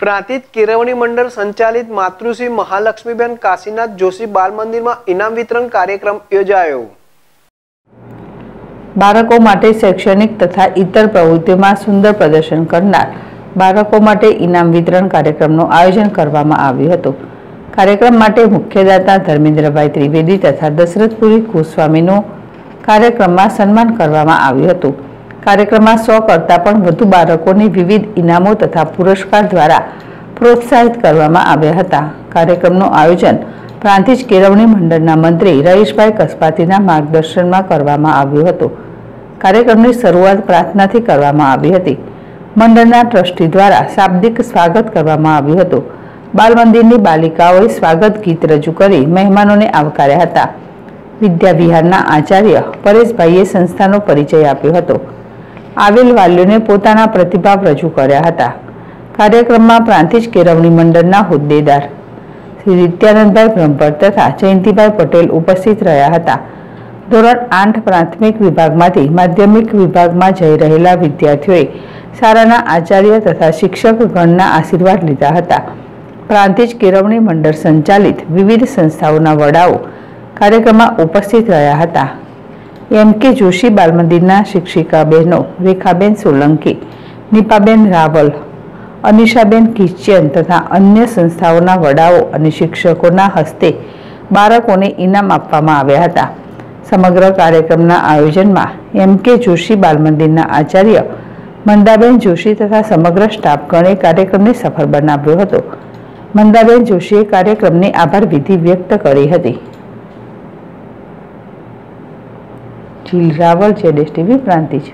પ્રાંતિજ કેળવણી મંડળ સંચાલિત માતૃશ્રી મહાલક્ષ્મીબેન કાશીનાથ જોશી બાલ મંદિરમાં ઇનામ વિતરણ કાર્યક્રમ યોજાયો. બાળકો માટે શૈક્ષણિક તથા ઇતર પ્રવૃત્તિઓમાં સુંદર પ્રદર્શન કરનાર બાળકો માટે ઇનામ વિતરણ કાર્યક્રમનું આયોજન કરવામાં આવ્યું હતું. કાર્યક્રમ માટે મુખ્યદાતા ધર્મેન્દ્રભાઈ ત્રિવેદી તથા દશરથપુરી ગોસ્વામીનું કાર્યક્રમમાં સન્માન કરવામાં આવ્યું હતું. કાર્યક્રમમાં સો કરતાં પણ વધુ બાળકોને વિવિધ ઇનામો તથા પુરસ્કાર દ્વારા પ્રોત્સાહિત કરવામાં આવ્યા હતા. કાર્યક્રમનું આયોજન પ્રાંતિજ કેળવણી મંડળના મંત્રી રહીશભાઈ કસપાતીના માર્ગદર્શનમાં કરવામાં આવ્યું હતું. કાર્યક્રમની શરૂઆત પ્રાર્થનાથી કરવામાં આવી હતી. મંડળના ટ્રસ્ટી દ્વારા શાબ્દિક સ્વાગત કરવામાં આવ્યું હતું. બાલ મંદિરની બાલિકાઓએ સ્વાગત ગીત રજૂ કરી મહેમાનોને આવકાર્યા હતા. વિદ્યાવિહારના આચાર્ય પરેશભાઈએ સંસ્થાનો પરિચય આપ્યો હતો. આવેલ વાલીઓને પોતાના પ્રતિભાવ રજૂ કર્યા હતા. કાર્યક્રમમાં પ્રાંતિજ કેળવણી મંડળના હોદ્દેદાર શ્રી નિત્યાનંદભાઈ બ્રહ્મભટ્ટ તથા જયંતિભાઈ પટેલ ઉપસ્થિત રહ્યા હતા. ધોરણ આઠ પ્રાથમિક વિભાગમાંથી માધ્યમિક વિભાગમાં જઈ રહેલા વિદ્યાર્થીઓએ શાળાના આચાર્ય તથા શિક્ષક ગણના આશીર્વાદ લીધા હતા. પ્રાંતિજ કેળવણી મંડળ સંચાલિત વિવિધ સંસ્થાઓના વડાઓ કાર્યક્રમમાં ઉપસ્થિત રહ્યા હતા. એમ કે જોશી બાલમંદિરના શિક્ષિકા બહેનો રેખાબેન સોલંકી, નીપાબેન રાવલ, અનિશાબેન કિચન તથા અન્ય સંસ્થાઓના વડાઓ અને શિક્ષકોના હસ્તે બાળકોને ઇનામ આપવામાં આવ્યા હતા. સમગ્ર કાર્યક્રમના આયોજનમાં એમ કે જોશી બાલમંદિરના આચાર્ય મંદાબેન જોશી તથા સમગ્ર સ્ટાફગણે કાર્યક્રમને સફળ બનાવ્યો હતો. મંદાબેન જોશીએ કાર્યક્રમની આભાર વિધિ વ્યક્ત કરી હતી. જીલ રાવલ જેડેશ ટીવી પ્રાંતિજ